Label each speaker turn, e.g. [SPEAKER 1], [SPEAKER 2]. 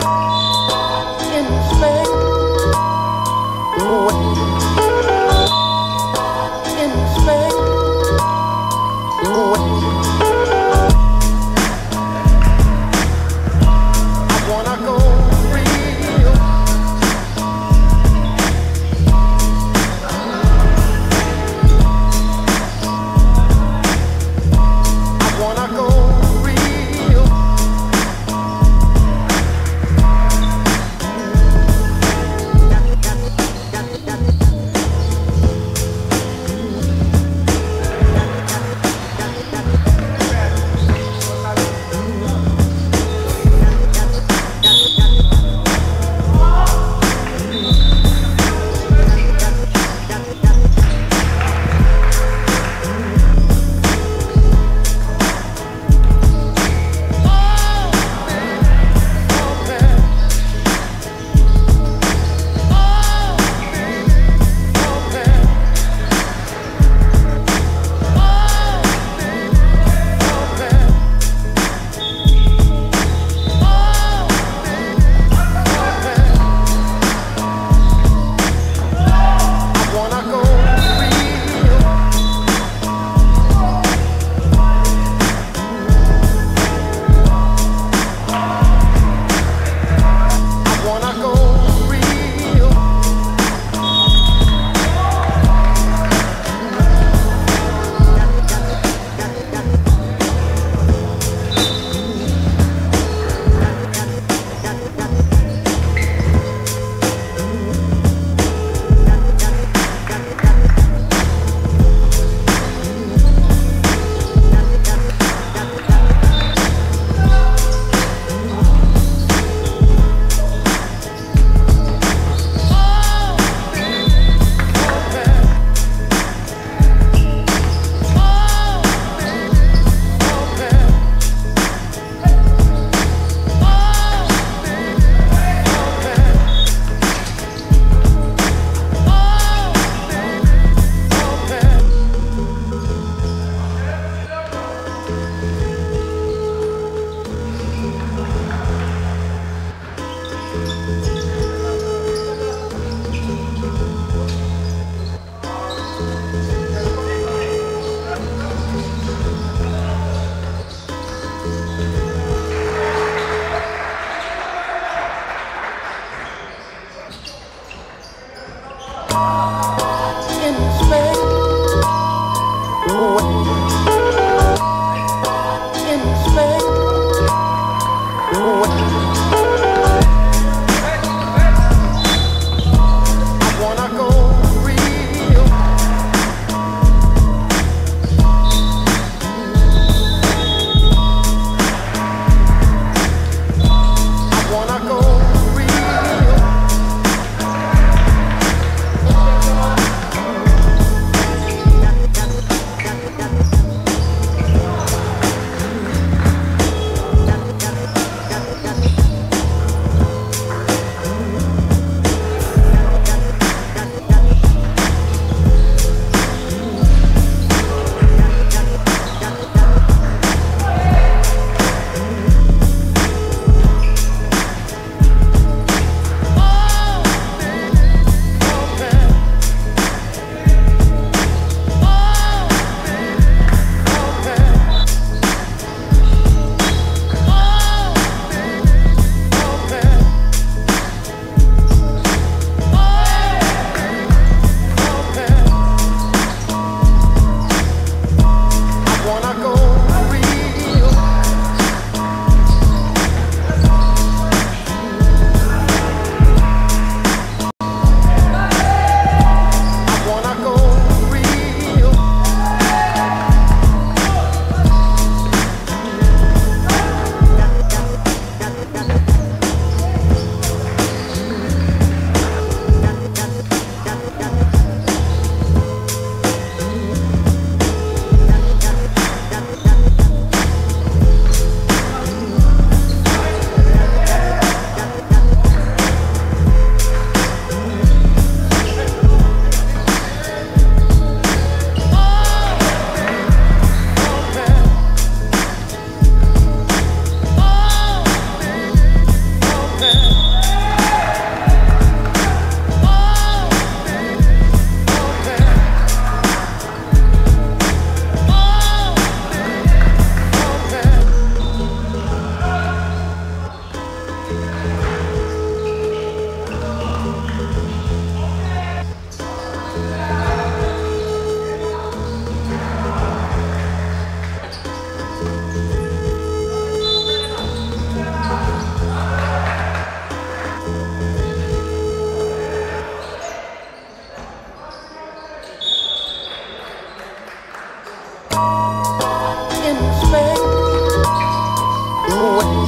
[SPEAKER 1] Thank you in space. Ooh.